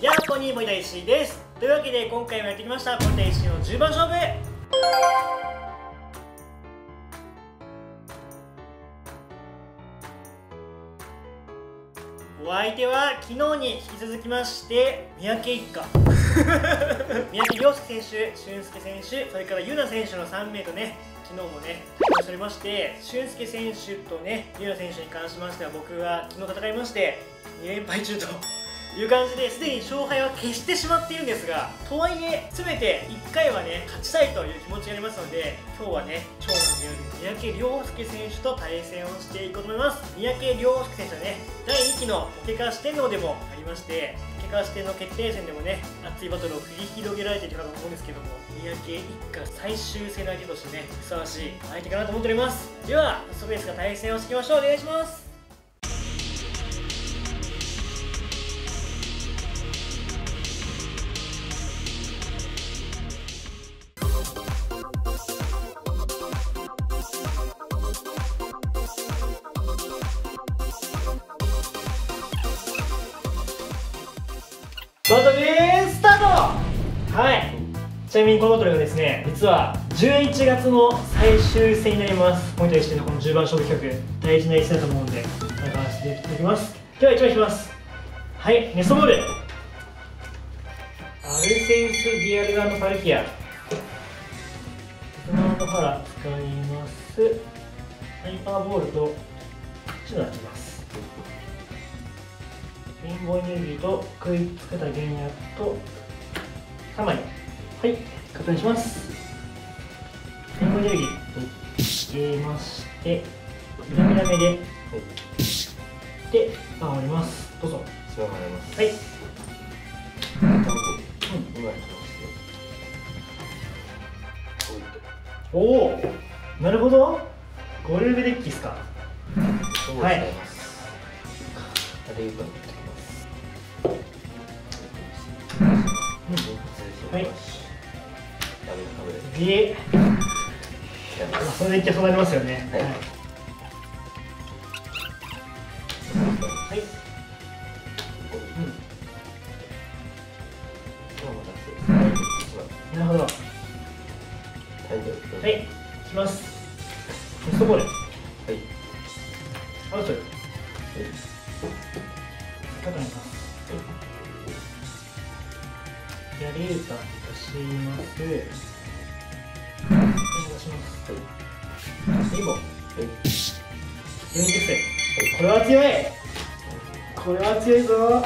やっこに森田石井です。というわけで今回もやってきました森田石井の10番勝負。お相手は昨日に引き続きまして三宅一家。三宅亮介選手、俊介選手、それから優奈選手の3名とね昨日もね、しておりまして、俊介選手とね、優奈選手に関しましては、僕が昨日戦いまして、2連敗中という感じですでに勝敗は消してしまっているんですがとはいえ全て1回はね勝ちたいという気持ちがありますので今日はね長男である三宅亮介選手と対戦をしていこうと思います。三宅亮介選手はね第2期の桶川四天王でもありまして桶川四天王決定戦でもね熱いバトルを繰り広げられているかと思うんですけども三宅一家最終戦の相手としてねふさわしい相手かなと思っております。では早速ですが対戦をしていきましょう。お願いします。はい。ちなみにこのバトルがですね実は11月の最終戦になります。ポイントにしてのこの10番勝負企画大事な一戦だと思うんで戦わせていただきます。では1枚引きます。はいネストボール。アルセウス・ディアルガンド・パルキア。スマートハラ使います。ハイパーボールとチューナーきます。レインボーエネルギーと食いつけた原薬と3枚。はい確認します。レインボーエネルギー入れましてダメダメで、ります。どうぞ。は回ります。はい。おおなるほど。ゴルフデッキですかはいはいで、まあ、それでいなりますよねはい、はいなるほど。はい、いきます。ソフトボール。はい。アウト。ます。お願いします。はい。リボン。はい。ユニテクセ。これは強い。これは強いぞ。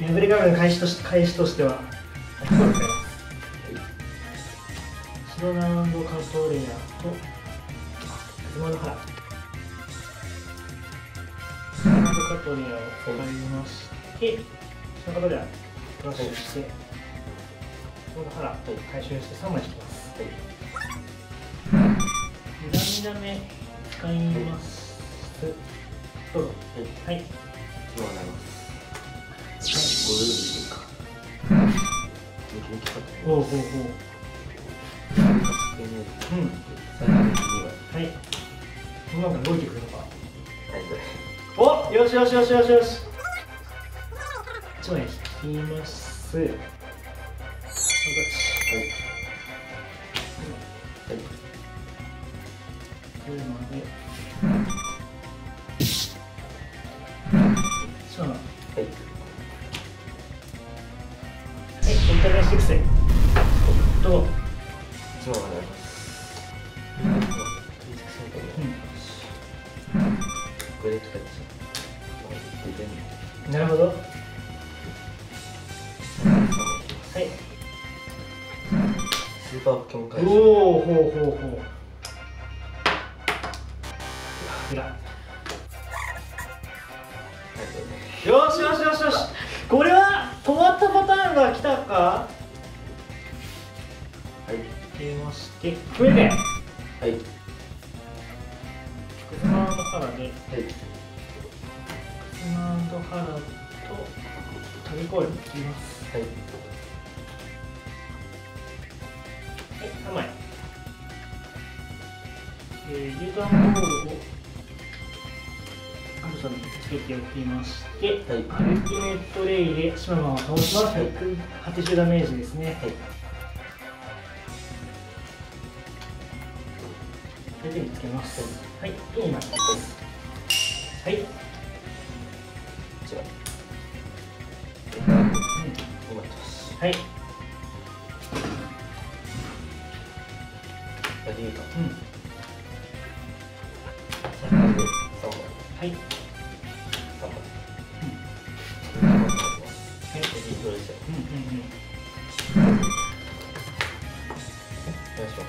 エブリガーの開始とし開始としては。シドナンドカトレアとズマのハラ。シドナンドカトレアを使い。まして、シドナンドカトレアプラッシュして。この腹、はい、回収して3枚引きます。はい。ダメダメ使い。ます。どうぞ。はい。はい。今はなります。はい。ゴルフおうおうおう。うん。はい。この中動い。てくるのか。はい。お、よしよしよしよしよし。一枚引きます。はい。なるほど。はい。スーパーポケモン回収おおほうほうほう。よしよしよしよし。これは止まったパターンが来たか？はい。出まして。これではい。クズマンドハラで。はい。クズマンドハラと飛び越えるいきます。はいえー、ユーザーボールをあるトにつけておきまして、はい。アルティメットレイでシママを倒します、はい。180ダメージですね、はい。で手につけます。はい、手に巻きます。はい、こちら今行きます。はい、うん、うん、うん。お願い。しま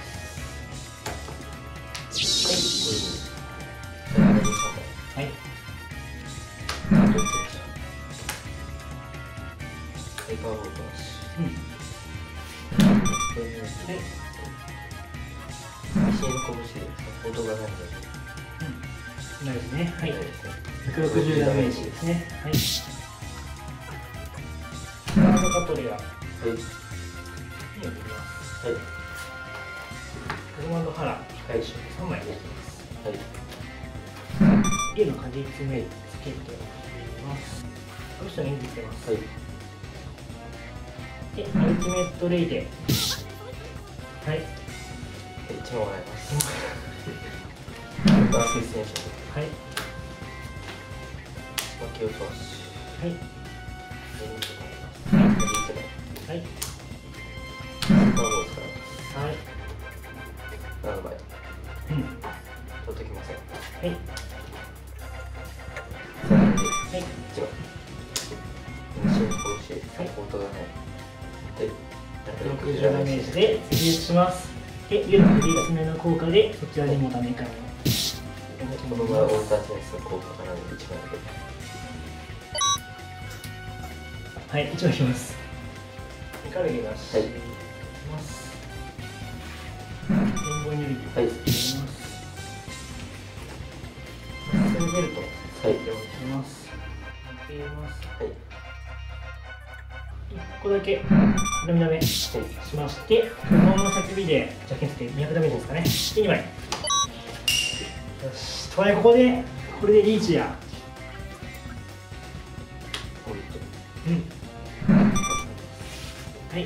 すはい。これで3番はい、エディーボートなしう、はい、石の拳でサポートうん。なるほどね。はい。160ダメージですね。はい。トはい。ます。はい。コマンドハラ、はい3枚置きます。はい。ゲの果実名つけておきます。この人につけます。はい。で、アルティメットレイで、はい、一番もらいます。バース選手はい、巻き落としはい、エディートがありますはい、はい、7枚？うん、取ってきませんはい、3枚ではい、1枚西に殺しサポートがない。で60ダメージで次打ちます。で、ユの効果で、そちらにもダメからこのオーターセンスの効果がない。ので1枚だけはい、1枚引きます。カルゲ出しはいます。はい入れます。セルベルトつけておきます。入れます。はい1個だけダメダメしまして、不問の叫びで邪剣つけて200ダメですかね。で、2枚。よし、とはいえここで、これでリーチや。うん。はい。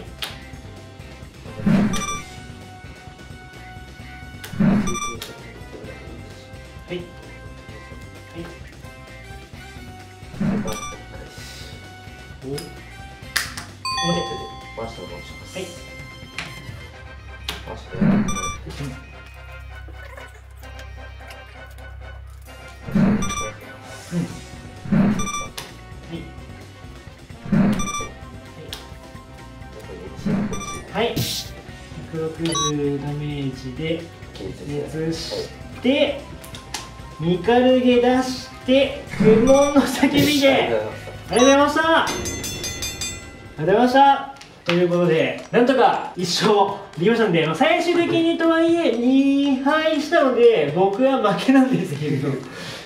はい。はい。お表。回してお願いしますはい。はい。160ダメージで熱して、ミカルゲ出して、苦悶の叫びで、ありがとうございましたありがとうございましたということで、なんとか一勝できましたんで、まあ、最終的にとはいえ2敗したので、僕は負けなんですけれど、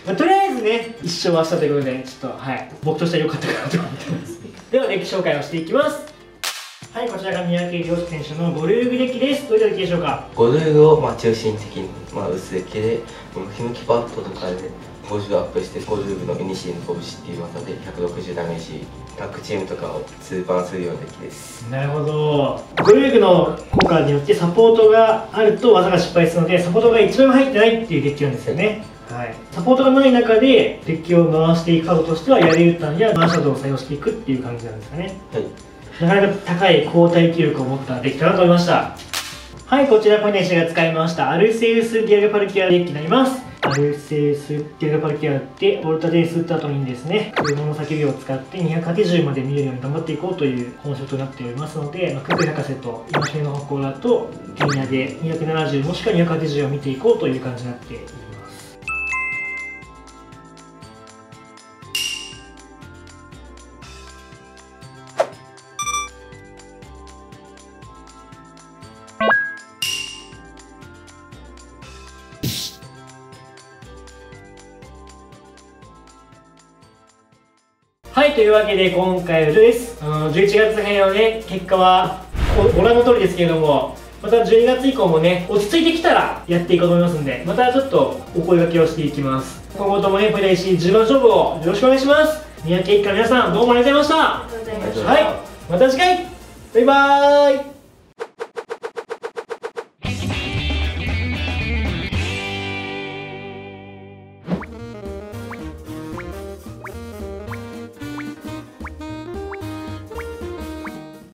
まあ、とりあえずね、一勝はしたということで、ちょっと、はい、僕としては良かったかなと思ってます。では、デッキ紹介をしていきます。はい、こちらが三宅亮選手のゴルーグデッキです。どういったデッキでしょうか？ゴルーグをまあ中心的に、まあ、打つだけでムキムキパッドとかで50アップしてゴルーグのイニシエの拳っていう技で160ダメージ各チームとかを通番するようなデッキです。なるほど。ゴルーグの効果によってサポートがあると技が失敗するのでサポートが一番も入ってないっていうデッキなんですよね。はい、サポートがない中でデッキを回していくカードとしてはやり打ったんやマーシャドウを採用していくっていう感じなんですかね。はい。なかなか高い交代記録を持ったデッキかなと思いました。はいこちら小西が使いました。アルセウス・ディアルパルキアデッキになります。アルセウス・ディアルパルキアでオルタデンス打った後にですね。車の叫びを使って280まで見えるように頑張っていこうというコンセプトになっておりますので、まあ、クック博士と今しめの方向だとケニアで270もしくは280を見ていこうという感じになっていますはい、というわけで今回はです。あの11月編のね、結果はごご覧の通りですけれども、また12月以降もね落ち着いてきたらやっていこうと思いますんでまたちょっとお声掛けをしていきます。今後ともねポイ大師10番勝負をよろしくお願いします。三宅一家の皆さんどうもありがとうございました。ありがとうございました。はいまた次回。バイバーイ